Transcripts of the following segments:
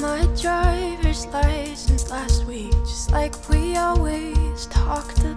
my driver's license last week, just like we always talked about.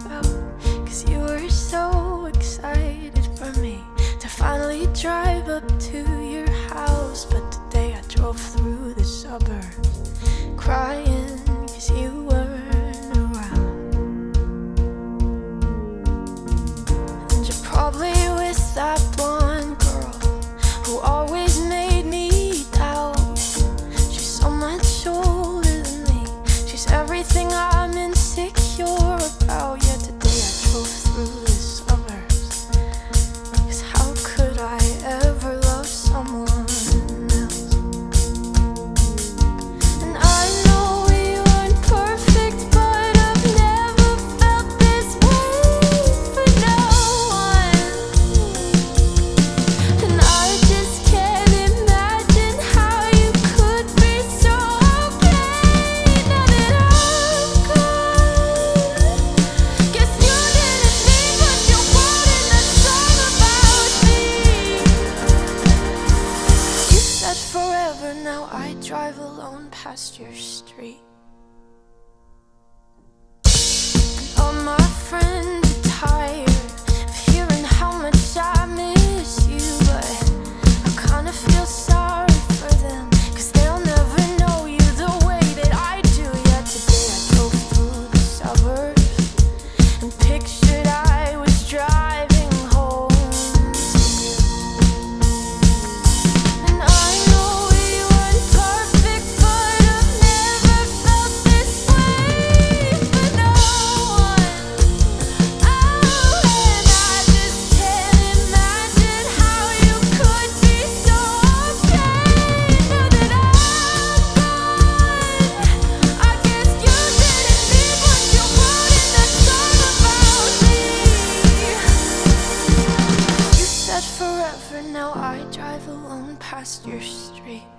But now I drive alone past your street. Three.